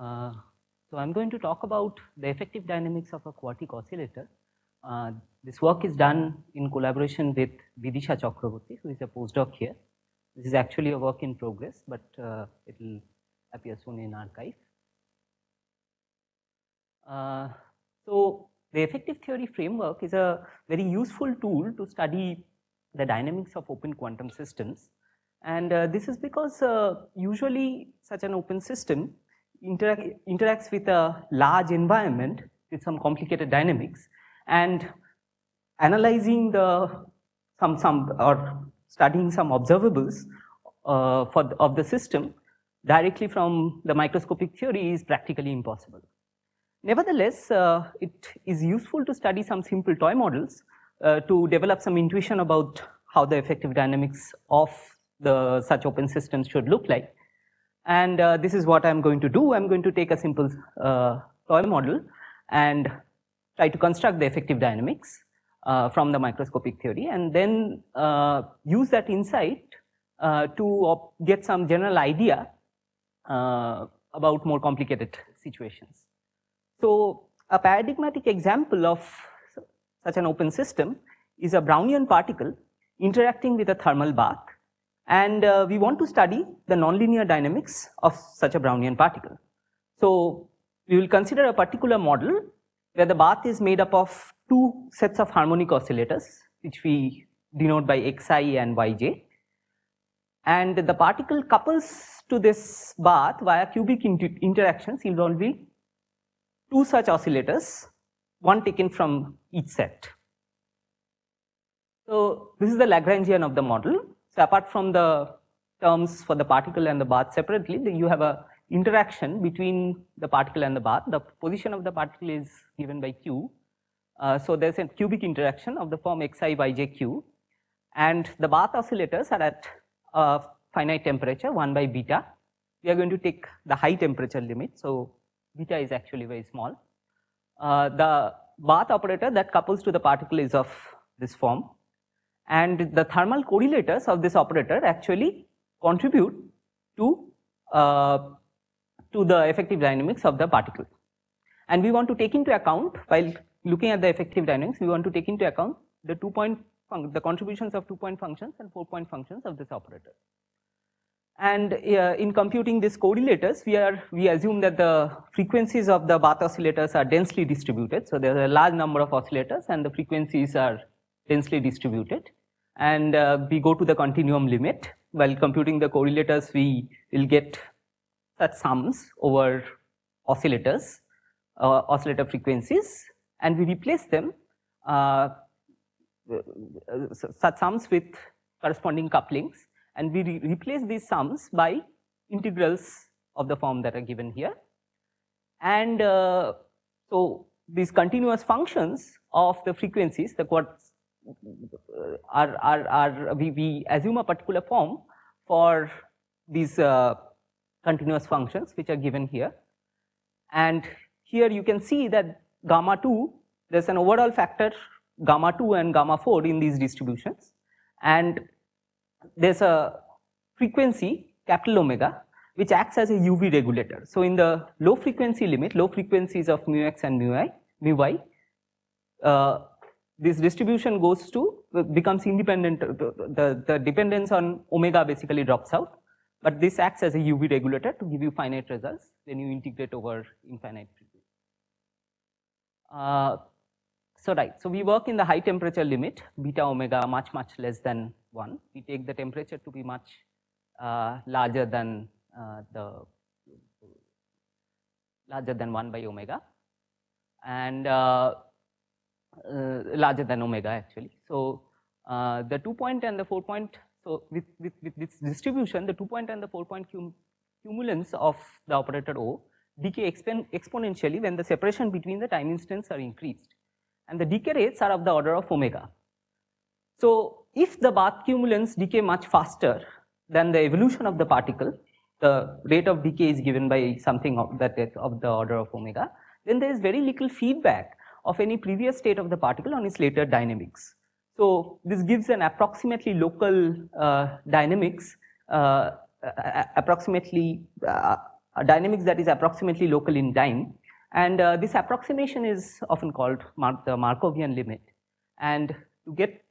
Uh, so I'm going to talk about the effective dynamics of a quartic oscillator. Uh, this work is done in collaboration with Vidisha Chakraborty, who is a postdoc here. This is actually a work in progress, but uh, it will appear soon in arXiv. Uh, so the effective theory framework is a very useful tool to study the dynamics of open quantum systems. And uh, this is because usually such an open system interact, interacts with a large environment with some complicated dynamics and analyzing the some some or studying some observables uh, for of the system directly from the microscopic theory is practically impossible. Nevertheless, uh, it is useful to study some simple toy models uh, to develop some intuition about how the effective dynamics of the such open systems should look like. And uh, this is what I'm going to do. I'm going to take a simple uh, toy model and try to construct the effective dynamics uh, from the microscopic theory and then uh, use that insight uh, to get some general idea uh, about more complicated situations. So a paradigmatic example of such an open system is a Brownian particle interacting with a thermal bath and uh, we want to study the nonlinear dynamics of such a Brownian particle. So we will consider a particular model where the bath is made up of two sets of harmonic oscillators which we denote by xi and yj and the particle couples to this bath via cubic inter interactions involving two such oscillators one taken from each set. So this is the Lagrangian of the model so apart from the terms for the particle and the bath separately, you have a interaction between the particle and the bath. The position of the particle is given by q. Uh, so there's a cubic interaction of the form xi by jq and the bath oscillators are at a finite temperature 1 by beta. We are going to take the high temperature limit. So beta is actually very small. Uh, the bath operator that couples to the particle is of this form and the thermal correlators of this operator actually contribute to uh, to the effective dynamics of the particle. And we want to take into account while looking at the effective dynamics, we want to take into account the two point the contributions of two point functions and four point functions of this operator. And uh, in computing these correlators, we are we assume that the frequencies of the bath oscillators are densely distributed. So there are a large number of oscillators, and the frequencies are densely distributed and uh, we go to the continuum limit. While computing the correlators, we will get such sums over oscillators, uh, oscillator frequencies, and we replace them uh, such sums with corresponding couplings, and we re replace these sums by integrals of the form that are given here. And uh, so these continuous functions of the frequencies, the are, are, are we, we assume a particular form for these uh, continuous functions which are given here. And here you can see that gamma 2, there's an overall factor gamma 2 and gamma 4 in these distributions. And there's a frequency capital omega which acts as a UV regulator. So in the low frequency limit, low frequencies of mu x and mu i, mu y, uh, this distribution goes to becomes independent the, the dependence on omega basically drops out but this acts as a UV regulator to give you finite results when you integrate over infinite frequency. Uh, so right, so we work in the high temperature limit beta omega much much less than 1. We take the temperature to be much uh, larger than uh, the larger than 1 by omega and uh, larger than omega actually. So uh, the two point and the four point, so with, with, with this distribution, the two point and the four point cum cumulants of the operator O decay expen exponentially when the separation between the time instants are increased and the decay rates are of the order of omega. So if the bath cumulants decay much faster than the evolution of the particle, the rate of decay is given by something of that of the order of omega, then there is very little feedback of any previous state of the particle on its later dynamics. So this gives an approximately local uh, dynamics, uh, approximately uh, dynamics that is approximately local in time. And uh, this approximation is often called Mar the Markovian limit. And to get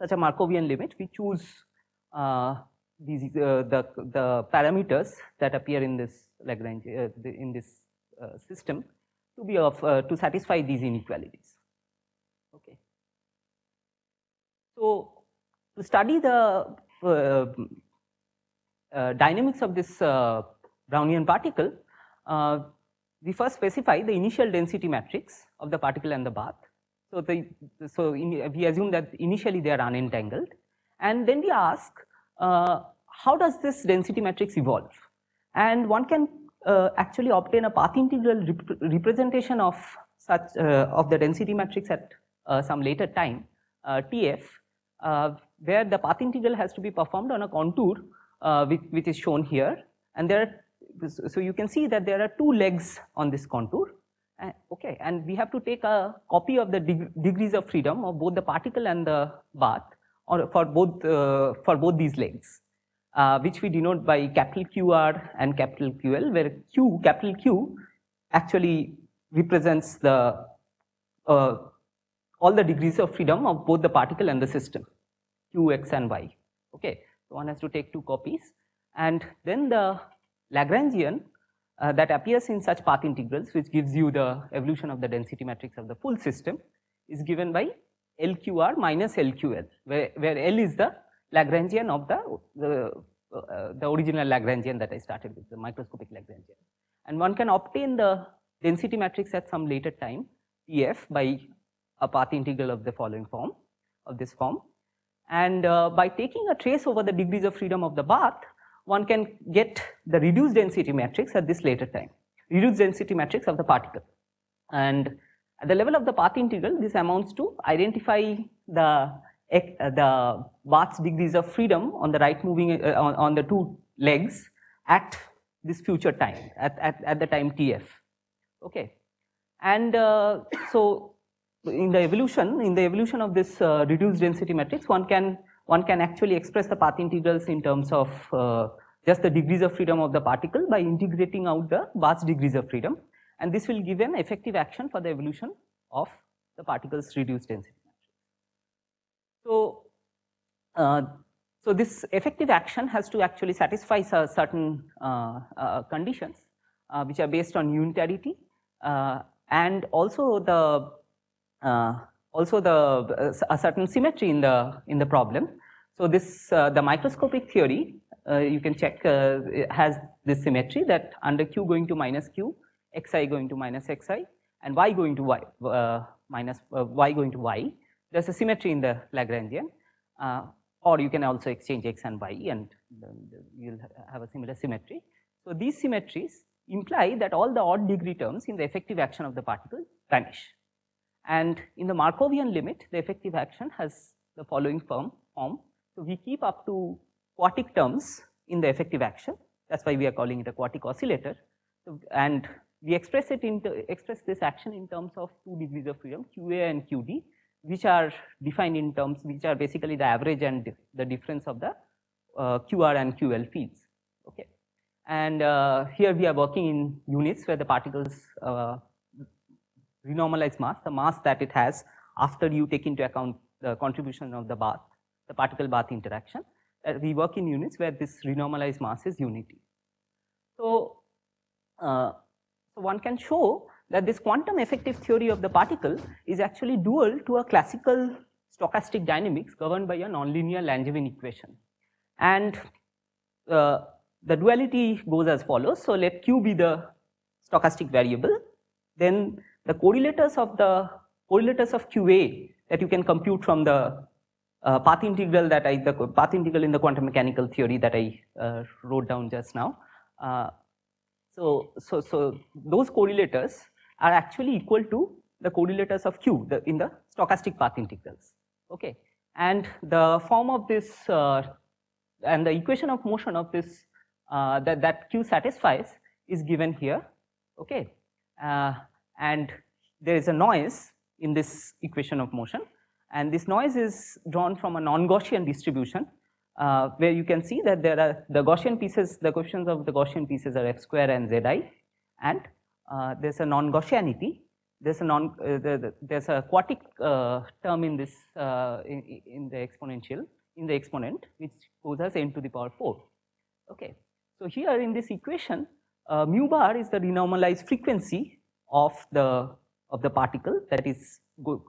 such a Markovian limit, we choose uh, these, uh, the, the parameters that appear in this Lagrange, uh, in this uh, system to be of, uh, to satisfy these inequalities. Okay. So, to study the dynamics of this Brownian particle, we first specify the initial density matrix of the particle and the bath. So, the, so in, we assume that initially they are unentangled and then we ask uh, how does this density matrix evolve and one can uh, actually obtain a path integral rep representation of such uh, of the density matrix at uh, some later time uh, TF uh, where the path integral has to be performed on a contour which, which is shown here. And there are so you can see that there are two legs on this contour. Uh, okay and we have to take a copy of the deg degrees of freedom of both the particle and the bath or for both uh, for both these legs uh, which we denote by capital QR and capital QL where Q capital Q actually represents the uh, all the degrees of freedom of both the particle and the system q, x and y. Okay? So one has to take two copies. And then the Lagrangian uh, that appears in such path integrals which gives you the evolution of the density matrix of the full system is given by LQR minus LQL where, where L is the Lagrangian of the, the, uh, the original Lagrangian that I started with the microscopic Lagrangian and one can obtain the density matrix at some later time TF by a path integral of the following form of this form and uh, by taking a trace over the degrees of freedom of the bath one can get the reduced density matrix at this later time, reduced density matrix of the particle. And at the level of the path integral, this amounts to identify the, the Bath's degrees of freedom on the right moving, uh, on, on, the two legs at this future time, at, at, at the time Tf, okay. And uh, so in the evolution, in the evolution of this uh, reduced density matrix, one can one can actually express the path integrals in terms of uh, just the degrees of freedom of the particle by integrating out the Bath's degrees of freedom. And this will give an effective action for the evolution of the particle's reduced density So, uh, so this effective action has to actually satisfy certain uh, uh, conditions uh, which are based on unitarity uh, and also the also the uh, a certain symmetry in the in the problem. So this uh, the microscopic theory uh, you can check has this symmetry that under q going to minus q, xi going to minus xi, and y going to y minus y going to y. There's a symmetry in the Lagrangian, uh, or you can also exchange x and y, and you'll have a similar symmetry. So these symmetries imply that all the odd degree terms in the effective action of the particle vanish. And in the Markovian limit, the effective action has the following form. form. So we keep up to quartic terms in the effective action. That's why we are calling it a quartic oscillator. So, and we express it in express this action in terms of two degrees of freedom, QA and QD, which are defined in terms which are basically the average and the difference of the uh, QR and QL fields. Okay, and uh, here we are working in units where the particles uh, renormalized mass, the mass that it has after you take into account the contribution of the bath, the particle bath interaction. Uh, we work in units where this renormalized mass is unity. So, uh, so one can show that this quantum effective theory of the particle is actually dual to a classical stochastic dynamics governed by a nonlinear Langevin equation. And uh, the duality goes as follows. So, let q be the stochastic variable, then the correlators of the correlators of QA that you can compute from the uh, path integral that I, the path integral in the quantum mechanical theory that I uh, wrote down just now. Uh, so, so, so those correlators are actually equal to the correlators of Q the, in the stochastic path integrals. Okay, and the form of this uh, and the equation of motion of this uh, that that Q satisfies is given here. Okay, uh, and there is a noise in this equation of motion and this noise is drawn from a non-Gaussian distribution uh, where you can see that there are the Gaussian pieces, the coefficients of the Gaussian pieces are f square and zi, and uh, there's a non-Gaussianity. There's a non, uh, the, the, there's a quartic uh, term in this uh, in, in, the exponential in the exponent, which goes as n to the power 4. Okay, so here in this equation, mu bar is the renormalized frequency of the of the particle that is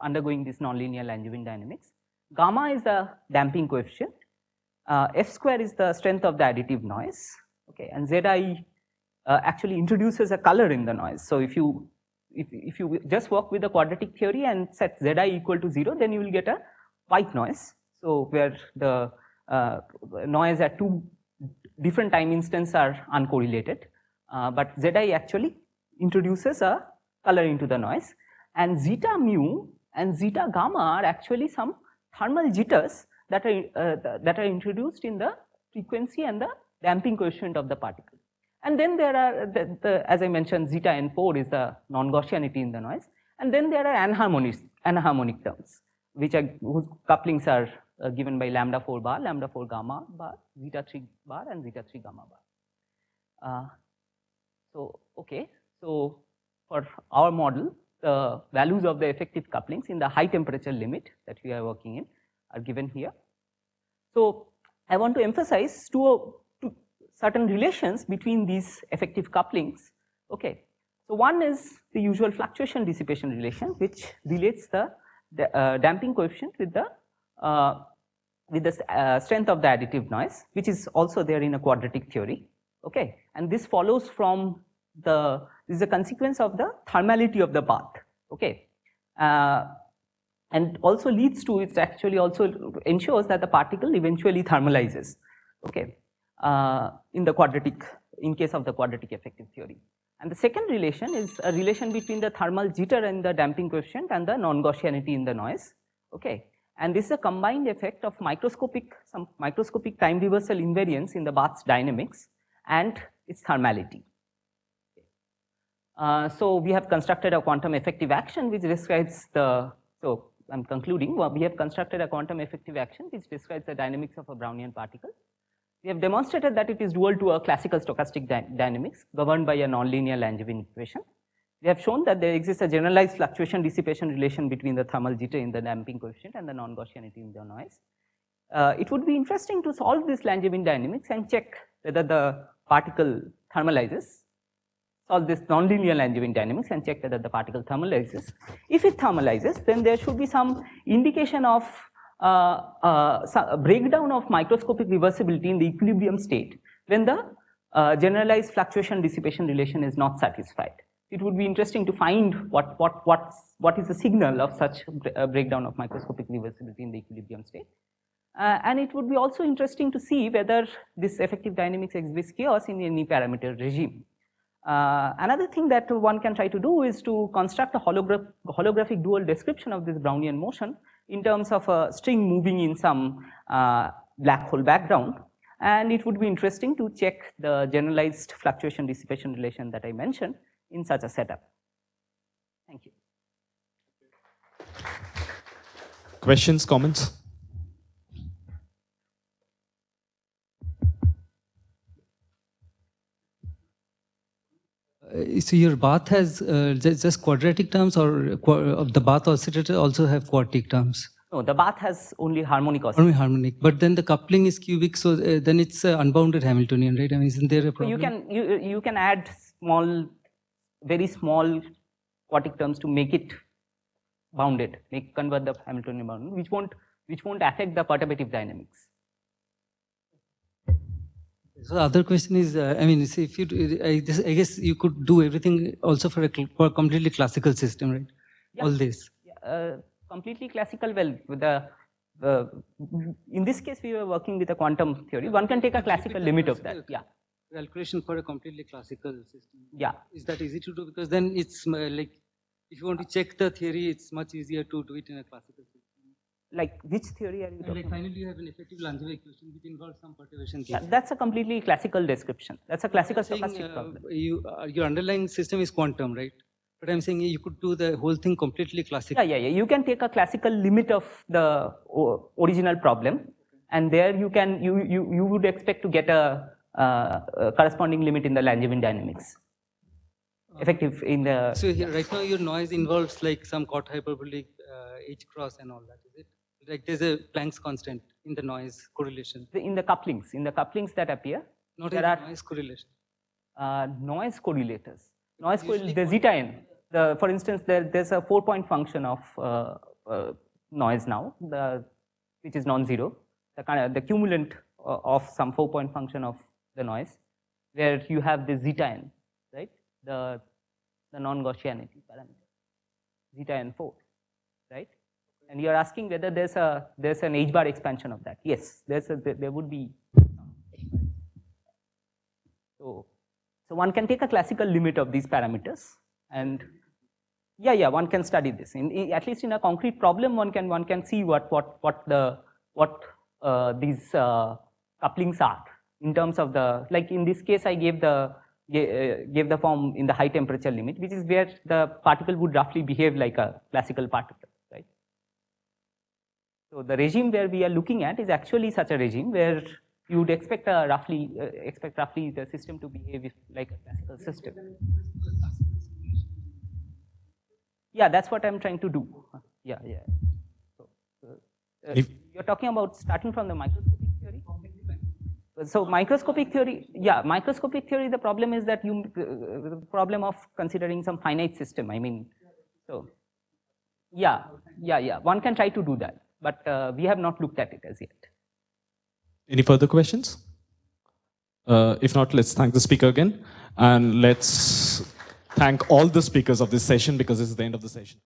undergoing this nonlinear Langevin dynamics. Gamma is the damping coefficient uh, f square is the strength of the additive noise, okay, and Zi uh, actually introduces a color in the noise. So if you if, if you just work with the quadratic theory and set Zi equal to 0, then you will get a white noise. So where the uh, noise at two different time instants are uncorrelated, uh, but Zi actually introduces a color into the noise and zeta mu and zeta gamma are actually some thermal jitters that are, uh, that are introduced in the frequency and the damping coefficient of the particle. And then there are, the, the, as I mentioned, zeta n4 is the non-Gaussianity in the noise. And then there are anharmonic, anharmonic terms, which are, whose couplings are uh, given by lambda 4 bar, lambda 4 gamma bar, zeta 3 bar, and zeta 3 gamma bar. Uh, so, okay, so for our model, the values of the effective couplings in the high temperature limit that we are working in are given here. So I want to emphasize two, certain relations between these effective couplings. Okay. So one is the usual fluctuation dissipation relation, which relates the, the uh, damping coefficient with the uh, with the uh, strength of the additive noise, which is also there in a quadratic theory. Okay, and this follows from the this is a consequence of the thermality of the bath. Okay, uh, and also leads to it actually also ensures that the particle eventually thermalizes okay in the quadratic in case of the quadratic effective theory. And the second relation is a relation between the thermal jitter and the damping coefficient and the non-Gaussianity in the noise. Okay. And this is a combined effect of microscopic some microscopic time reversal invariance in the bath's dynamics and its thermality. Uh, so we have constructed a quantum effective action which describes the so I'm concluding, we have constructed a quantum effective action which describes the dynamics of a Brownian particle. We have demonstrated that it is dual to a classical stochastic dy dynamics governed by a nonlinear Langevin equation. We have shown that there exists a generalized fluctuation dissipation relation between the thermal jitter in the damping coefficient and the non-Gaussianity in the noise. Uh, it would be interesting to solve this Langevin dynamics and check whether the particle thermalizes solve this nonlinear Langevin dynamics and check whether the particle thermalizes. If it thermalizes, then there should be some indication of uh, uh, breakdown of microscopic reversibility in the equilibrium state when the uh, generalized fluctuation dissipation relation is not satisfied. It would be interesting to find what, what, what, what is the signal of such breakdown of microscopic reversibility in the equilibrium state. Uh, and it would be also interesting to see whether this effective dynamics exhibits chaos in any parameter regime. Uh, another thing that one can try to do is to construct a hologra holographic dual description of this Brownian motion in terms of a string moving in some uh, black hole background. And it would be interesting to check the generalized fluctuation dissipation relation that I mentioned in such a setup. Thank you. Questions, comments? So your bath has uh, just, quadratic terms or uh, the bath oscillator also have quartic terms? No, the bath has only harmonic oscillator. Only harmonic, but then the coupling is cubic, so uh, then it's uh, unbounded Hamiltonian, right? I mean, isn't there a problem? So you can you you can add small, very small quartic terms to make it bounded, make convert the Hamiltonian bounded, which won't which won't affect the perturbative dynamics. So other question is, uh, I mean, if you, I, I, guess you could do everything also for a, for a completely classical system, right? Yeah. All this. Yeah, uh, completely classical. Well, with the uh, in this case, we were working with a quantum theory. One can take a classical limit of that. Yeah. Calculation for a completely classical system. Yeah. Is that easy to do? Because then it's uh, like, if you want to check the theory, it's much easier to do it in a classical system like which theory are you talking like finally you have an effective Langevin equation which involves some perturbation yeah, that's a completely classical description. That's a classical saying, stochastic uh, problem. you, uh, your underlying system is quantum right? But i'm saying you could do the whole thing completely classical yeah yeah yeah. You can take a classical limit of the original problem and there you can you you you would expect to get a, uh, a corresponding limit in the Langevin dynamics. Effective in the So here, right now your noise involves like some cot hyperbolic uh, H cross and all that, is it? Like there's a Planck's constant in the noise correlation, in the couplings in the couplings that appear not There are- noise correlation. uh, noise correlators. Noise correl- Usually the zeta n. The, for instance, there, there's a four-point function of uh, uh, noise now, the, which is non-zero. The kind of the cumulant uh, of some four-point function of the noise, where you have the zeta n, right? The the non-Gaussianity parameter, zeta n four, right? And you are asking whether there's a there's an h bar expansion of that. Yes, there's a there, would be. So, so one can take a classical limit of these parameters and yeah, yeah, one can study this. In, in- at least in a concrete problem, one can one can see what what what the what uh, these uh, couplings are in terms of the like in this case, I gave the uh, gave the form in the high temperature limit, which is where the particle would roughly behave like a classical particle? So the regime where we are looking at is actually such a regime where you would expect a roughly uh, expect roughly the system to behave like a classical system. Yeah, that's what I'm trying to do. Yeah, yeah. So, uh, If- you're talking about starting from the microscopic theory. So microscopic theory, yeah, microscopic theory. The problem is that you uh, the problem of considering some finite system. I mean, so yeah, yeah, yeah. One can try to do that, but uh, we have not looked at it as yet. Any further questions? Uh, if not, let's thank the speaker again. And let's thank all the speakers of this session because this is the end of the session.